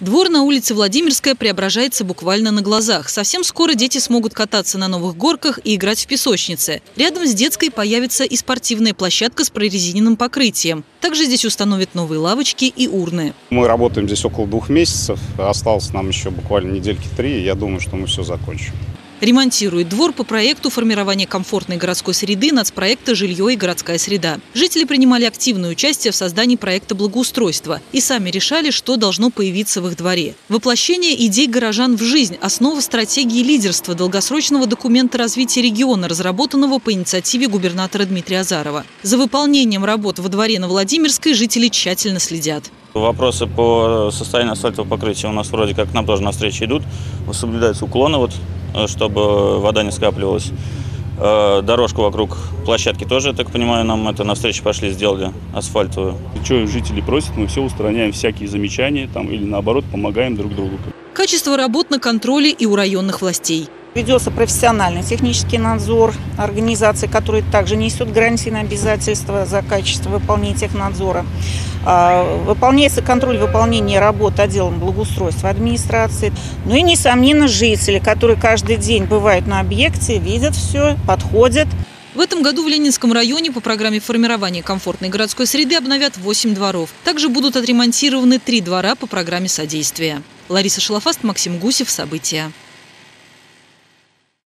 Двор на улице Владимирская преображается буквально на глазах. Совсем скоро дети смогут кататься на новых горках и играть в песочнице. Рядом с детской появится и спортивная площадка с прорезиненным покрытием. Также здесь установят новые лавочки и урны. Мы работаем здесь около двух месяцев. Осталось нам еще буквально недельки три. Я думаю, что мы все закончим. Ремонтирует двор по проекту формирования комфортной городской среды нацпроекта «Жилье и городская среда». Жители принимали активное участие в создании проекта благоустройства и сами решали, что должно появиться в их дворе. Воплощение идей горожан в жизнь – основа стратегии лидерства долгосрочного документа развития региона, разработанного по инициативе губернатора Дмитрия Азарова. За выполнением работ во дворе на Владимирской жители тщательно следят. Вопросы по состоянию асфальтового покрытия у нас вроде как нам тоже на встрече идут. Соблюдаются уклоны вот Э, чтобы вода не скапливалась. Э, дорожку вокруг площадки тоже, я так понимаю, нам это навстречу пошли, сделали асфальтовую. Что жители просят, мы все устраняем, всякие замечания там, или наоборот помогаем друг другу. Качество работ на контроле и у районных властей. Ведется профессиональный технический надзор организации, которые также несет гарантийные обязательства за качество выполнения технадзора. А, выполняется контроль выполнения работ отделом благоустройства администрации. Ну и, несомненно, жители, которые каждый день бывают на объекте, видят все, подходят. В этом году в Ленинском районе по программе формирования комфортной городской среды обновят 8 дворов. Также будут отремонтированы три двора по программе содействия. Лариса Шалафаст, Максим Гусев. События.